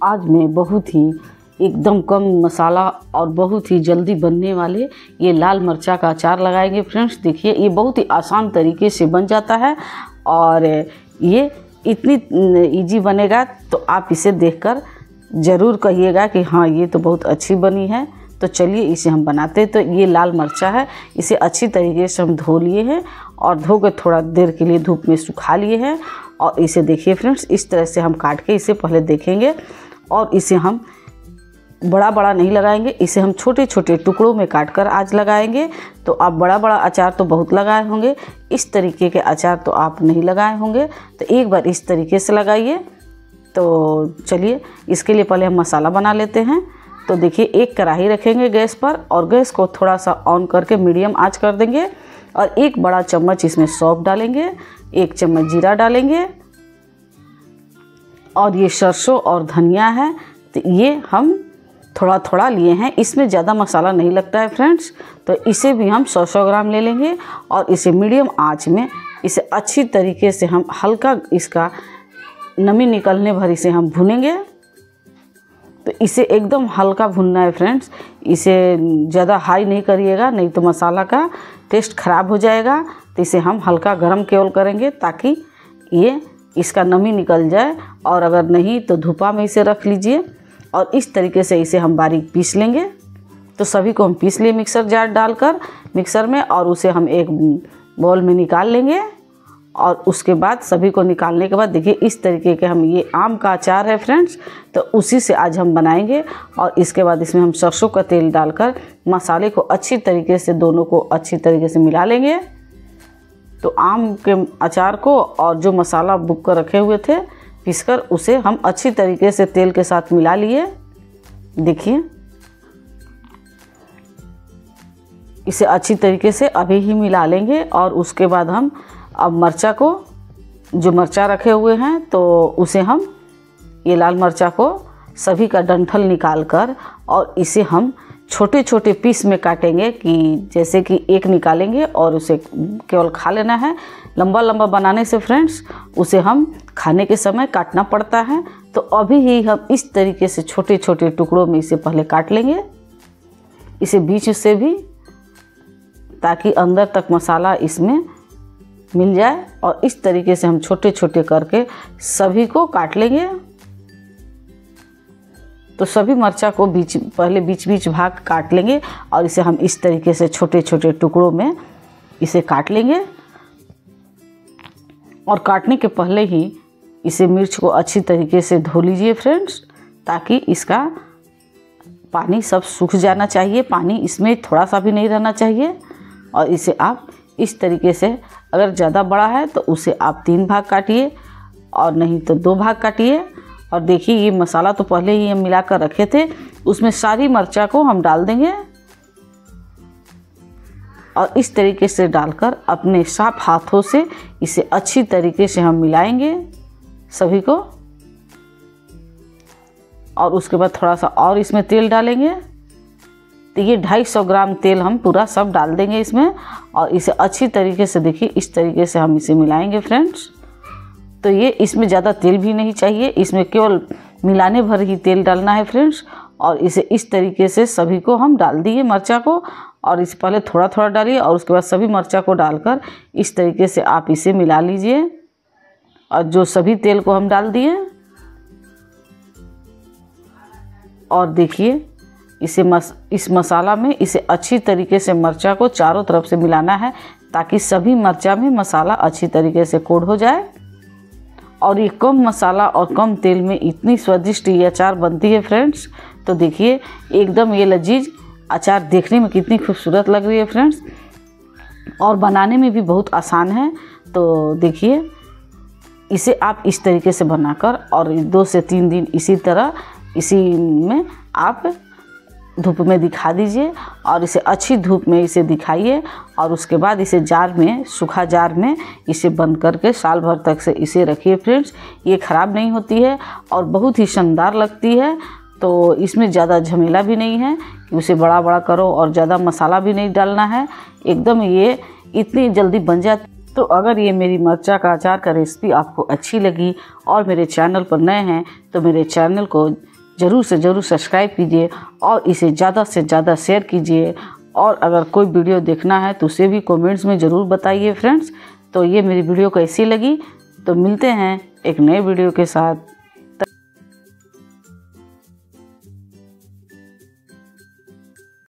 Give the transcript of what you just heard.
आज मैं बहुत ही एकदम कम मसाला और बहुत ही जल्दी बनने वाले ये लाल मिर्चा का अचार लगाएँगे फ्रेंड्स। देखिए, ये बहुत ही आसान तरीके से बन जाता है और ये इतनी इजी बनेगा तो आप इसे देखकर ज़रूर कहिएगा कि हाँ ये तो बहुत अच्छी बनी है। तो चलिए, इसे हम बनाते हैं। तो ये लाल मिर्चा है, इसे अच्छी तरीके से हम धो लिए हैं और धो के थोड़ा देर के लिए धूप में सुखा लिए हैं और इसे देखिए फ्रेंड्स, इस तरह से हम काट के इसे पहले देखेंगे और इसे हम बड़ा बड़ा नहीं लगाएँगे, इसे हम छोटे छोटे टुकड़ों में काट कर आज लगाएँगे। तो आप बड़ा बड़ा अचार तो बहुत लगाए होंगे, इस तरीके के अचार तो आप नहीं लगाए होंगे। तो एक बार इस तरीके से लगाइए। तो चलिए, इसके लिए पहले हम मसाला बना लेते हैं। तो देखिए, एक कढ़ाई रखेंगे गैस पर और गैस को थोड़ा सा ऑन करके मीडियम आँच कर देंगे और एक बड़ा चम्मच इसमें सौंफ डालेंगे। एक चम्मच जीरा डालेंगे। और ये सरसों और धनिया है तो ये हम थोड़ा थोड़ा लिए हैं। इसमें ज़्यादा मसाला नहीं लगता है फ्रेंड्स तो इसे भी हम 100 सौ ग्राम ले लेंगे और इसे मीडियम आँच में इसे अच्छी तरीके से हम हल्का इसका नमी निकलने भर इसे हम भुनेंगे। तो इसे एकदम हल्का भुनना है फ्रेंड्स। इसे ज़्यादा हाई नहीं करिएगा, नहीं तो मसाला का टेस्ट ख़राब हो जाएगा। तो इसे हम हल्का गरम केवल करेंगे ताकि ये इसका नमी निकल जाए और अगर नहीं तो धूपा में इसे रख लीजिए और इस तरीके से इसे हम बारीक पीस लेंगे। तो सभी को हम पीस लिए मिक्सर जार डालकर, मिक्सर में और उसे हम एक बॉल में निकाल लेंगे। और उसके बाद सभी को निकालने के बाद देखिए, इस तरीके के हम ये आम का अचार है फ्रेंड्स तो उसी से आज हम बनाएँगे और इसके बाद इसमें हम सरसों का तेल डालकर मसाले को अच्छी तरीके से, दोनों को अच्छी तरीके से मिला लेंगे। तो आम के अचार को और जो मसाला बुक कर रखे हुए थे, पीसकर उसे हम अच्छी तरीके से तेल के साथ मिला लिए। देखिए, इसे अच्छी तरीके से अभी ही मिला लेंगे और उसके बाद हम अब मरचा को, जो मरचा रखे हुए हैं तो उसे हम, ये लाल मरचा को सभी का डंठल निकाल कर और इसे हम छोटे छोटे पीस में काटेंगे कि जैसे कि एक निकालेंगे और उसे केवल खा लेना है। लंबा लंबा बनाने से फ्रेंड्स, उसे हम खाने के समय काटना पड़ता है। तो अभी ही हम इस तरीके से छोटे छोटे टुकड़ों में इसे पहले काट लेंगे। इसे बीच से भी, ताकि अंदर तक मसाला इसमें मिल जाए और इस तरीके से हम छोटे छोटे करके सभी को काट लेंगे। तो सभी मर्चा को बीच, पहले बीच बीच भाग काट लेंगे और इसे हम इस तरीके से छोटे छोटे टुकड़ों में इसे काट लेंगे। और काटने के पहले ही इसे मिर्च को अच्छी तरीके से धो लीजिए फ्रेंड्स, ताकि इसका पानी सब सूख जाना चाहिए। पानी इसमें थोड़ा सा भी नहीं रहना चाहिए और इसे आप इस तरीके से अगर ज़्यादा बड़ा है तो उसे आप तीन भाग काटिए और नहीं तो दो भाग काटिए। और देखिए, ये मसाला तो पहले ही हम मिला कर रखे थे। उसमें सारी मिर्चा को हम डाल देंगे। और इस तरीके से डालकर अपने साफ़ हाथों से इसे अच्छी तरीके से हम मिलाएँगे सभी को। और उसके बाद थोड़ा सा और इसमें तेल डालेंगे। तो ये 250 ग्राम तेल हम पूरा सब डाल देंगे इसमें और इसे अच्छी तरीके से देखिए, इस तरीके से हम इसे मिलाएँगे, फ्रेंड्स। तो ये इसमें ज़्यादा तेल भी नहीं चाहिए, इसमें केवल मिलाने भर ही तेल डालना है, फ्रेंड्स। और इसे इस तरीके से सभी को हम डाल दिए मिर्चा को और इस पहले थोड़ा थोड़ा डालिए और उसके बाद सभी मिर्चा को डालकर इस तरीके से आप इसे मिला लीजिए। और जो सभी तेल को हम डाल दिए, और देखिए इसे मस, इस मसाला में इसे अच्छी तरीके से मिर्चा को चारों तरफ़ से मिलाना है, ताकि सभी मिर्चा में मसाला अच्छी तरीके से कोड हो जाए। और ये कम मसाला और कम तेल में इतनी स्वादिष्ट ये अचार बनती है फ्रेंड्स तो देखिए, एकदम ये लजीज अचार देखने में कितनी खूबसूरत लग रही है फ्रेंड्स। और बनाने में भी बहुत आसान है तो देखिए, इसे आप इस तरीके से बनाकर और दो से तीन दिन इसी तरह, इसी में आप धूप में दिखा दीजिए और इसे अच्छी धूप में इसे दिखाइए और उसके बाद इसे जार में, सूखा जार में इसे बंद करके साल भर तक से इसे रखिए फ्रेंड्स। ये ख़राब नहीं होती है और बहुत ही शानदार लगती है। तो इसमें ज़्यादा झमेला भी नहीं है कि उसे बड़ा बड़ा करो और ज़्यादा मसाला भी नहीं डालना है। एकदम ये इतनी जल्दी बन जाती तो अगर ये मेरी मरचा का अचार का रेसिपी आपको अच्छी लगी और मेरे चैनल पर नए हैं तो मेरे चैनल को ज़रूर से ज़रूर सब्सक्राइब कीजिए और इसे ज़्यादा से ज़्यादा शेयर कीजिए। और अगर कोई वीडियो देखना है तो उसे भी कमेंट्स में ज़रूर बताइए फ्रेंड्स तो ये मेरी वीडियो कैसी लगी? तो मिलते हैं एक नए वीडियो के साथ।